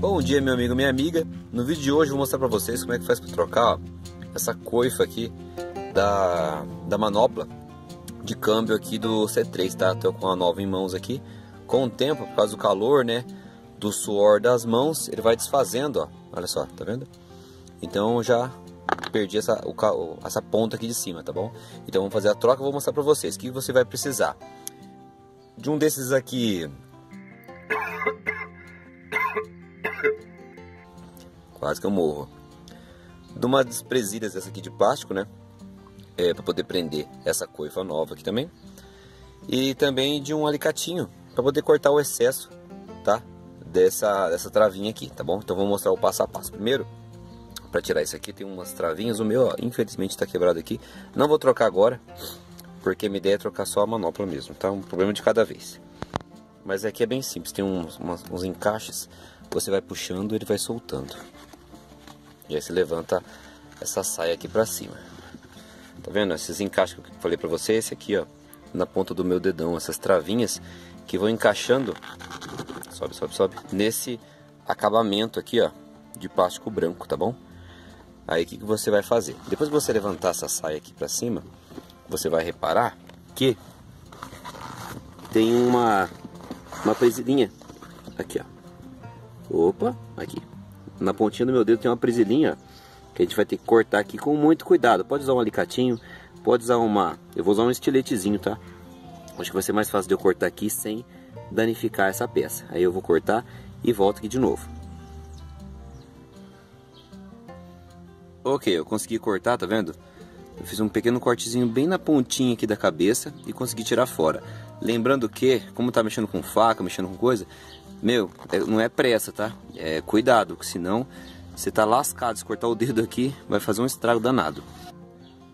Bom dia meu amigo, minha amiga. No vídeo de hoje vou mostrar para vocês como é que faz para trocar ó, essa coifa aqui da, da manopla de câmbio aqui do C3, tá? Tô com a nova em mãos aqui. Com o tempo, por causa do calor, né, do suor das mãos, ele vai desfazendo, ó. Olha só, tá vendo? Então já perdi essa, o, essa ponta aqui de cima, tá bom? Então vamos fazer a troca, vou mostrar para vocês o que você vai precisar. De um desses aqui Quase que eu morro. De uma das presilhas dessa aqui de plástico, né? É, para poder prender essa coifa nova aqui também. E também de um alicatinho para poder cortar o excesso, tá? Dessa, dessa travinha aqui, tá bom? Então vou mostrar o passo a passo. Primeiro, para tirar isso aqui tem umas travinhas. O meu, ó, infelizmente, está quebrado aqui. Não vou trocar agora, porque minha ideia é trocar só a manopla mesmo, tá? Um problema de cada vez. Mas aqui é bem simples, tem uns, uns encaixes, você vai puxando ele vai soltando. E aí você levanta essa saia aqui pra cima. Tá vendo? Esses encaixes que eu falei pra você, esse aqui, ó, na ponta do meu dedão, essas travinhas que vão encaixando, sobe, sobe, sobe, nesse acabamento aqui, ó, de plástico branco, tá bom? Aí o que, que você vai fazer? Depois que você levantar essa saia aqui pra cima, você vai reparar que tem uma, uma presilhinha aqui, ó. Opa, aqui na pontinha do meu dedo tem uma presilhinha que a gente vai ter que cortar aqui com muito cuidado. Pode usar um alicatinho, pode usar uma... Eu vou usar um estiletezinho, tá? Acho que vai ser mais fácil de eu cortar aqui sem danificar essa peça. Aí eu vou cortar e volto aqui de novo. Ok, eu consegui cortar, tá vendo? Eu fiz um pequeno cortezinho bem na pontinha aqui da cabeça e consegui tirar fora. Lembrando que, como tá mexendo com faca, mexendo com coisa, meu, é, não é pressa, tá? É cuidado, que senão você tá lascado. Se cortar o dedo aqui, vai fazer um estrago danado.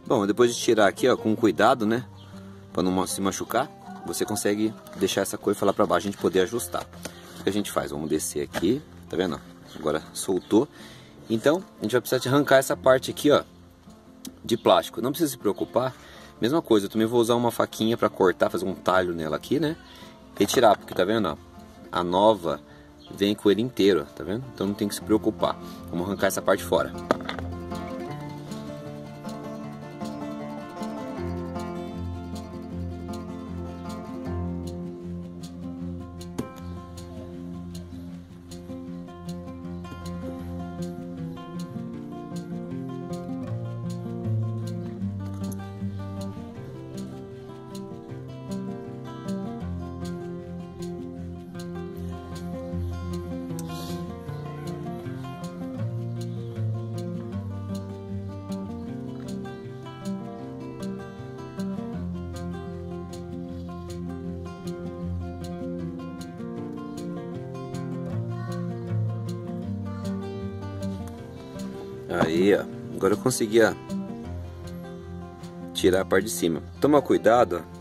Bom, depois de tirar aqui, ó, com cuidado, né? Pra não se machucar, você consegue deixar essa coisa lá pra baixo, a gente poder ajustar. O que a gente faz? Vamos descer aqui, tá vendo? Agora soltou. Então, a gente vai precisar de arrancar essa parte aqui, ó, de plástico. Não precisa se preocupar. Mesma coisa, eu também vou usar uma faquinha para cortar, fazer um talho nela aqui, né? Retirar, porque tá vendo, ó? A nova vem com ele inteiro, tá vendo? Então não tem que se preocupar. Vamos arrancar essa parte fora. Aí, ó. Agora eu consegui ó, tirar a parte de cima. Toma cuidado, ó.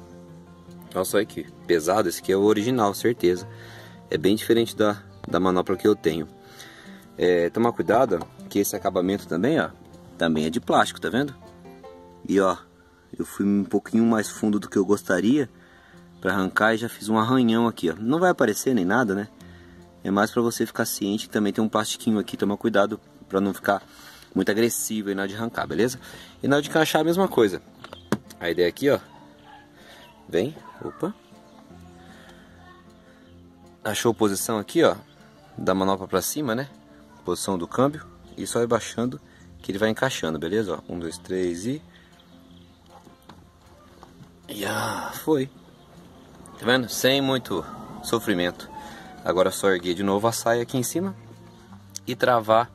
Olha só aqui. Pesado, esse aqui é o original, certeza. É bem diferente da, da manopla que eu tenho. É, toma cuidado, ó, que esse acabamento também, ó. Também é de plástico, tá vendo? E ó, eu fui um pouquinho mais fundo do que eu gostaria para arrancar e já fiz um arranhão aqui, ó. Não vai aparecer nem nada, né? É mais para você ficar ciente que também tem um plastiquinho aqui, toma cuidado para não ficar muito agressivo aí na de arrancar, beleza? E na de encaixar a mesma coisa. A ideia aqui, ó. Vem, opa. Achou a posição aqui, ó. Da manopla pra cima, né? Posição do câmbio. E só ir baixando que ele vai encaixando, beleza? Ó, um, dois, três e... E ah, foi. Tá vendo? Sem muito sofrimento. Agora é só erguer de novo a saia aqui em cima e travar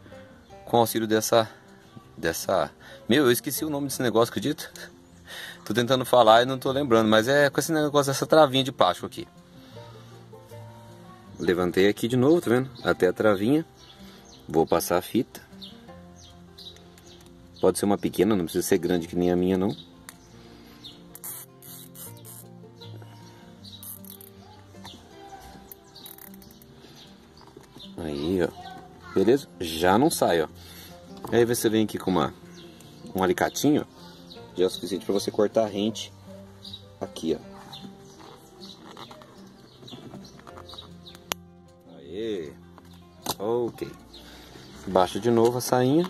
com o auxílio dessa dessa. Meu eu esqueci o nome desse negócio acredito tô tentando falar e não tô lembrando mas é com esse negócio dessa travinha de plástico aqui. Levantei aqui de novo tá vendo? Até a travinha. Vou passar a fita. Pode ser uma pequena não precisa ser grande que nem a minha não. Aí ó beleza? Já não sai, ó. Aí você vem aqui com uma, um alicatinho, já é o suficiente para você cortar rente aqui, ó. Aê! Ok. Baixa de novo a sainha.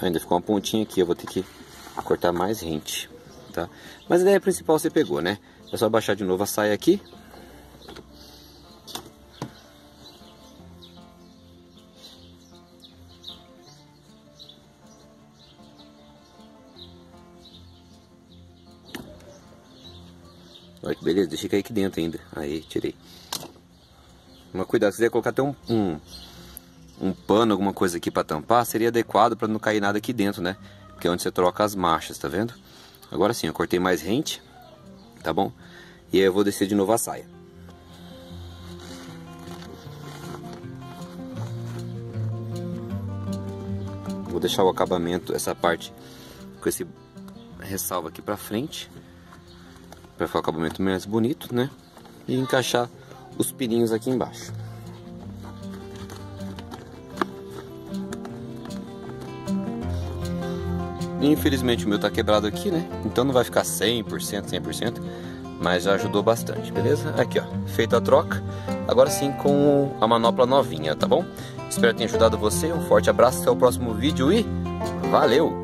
Ainda ficou uma pontinha aqui, eu vou ter que cortar mais rente, tá? Mas a ideia principal você pegou, né? É só baixar de novo a saia aqui. Olha que beleza, deixei cair aqui dentro ainda. Aí, tirei. Mas cuidado, se quiser colocar até um, um, um pano, alguma coisa aqui para tampar, seria adequado para não cair nada aqui dentro, né? Que é onde você troca as marchas, tá vendo? Agora sim, eu cortei mais rente, tá bom? E aí eu vou descer de novo a saia. Vou deixar o acabamento, essa parte com esse ressalva aqui pra frente para ficar o acabamento mais bonito, né? E encaixar os pirinhos aqui embaixo. Infelizmente o meu tá quebrado aqui, né? Então não vai ficar 100%, 100%, mas já ajudou bastante, beleza? Aqui, ó, feita a troca. Agora sim com a manopla novinha, tá bom? Espero ter ajudado você. Um forte abraço, até o próximo vídeo e valeu!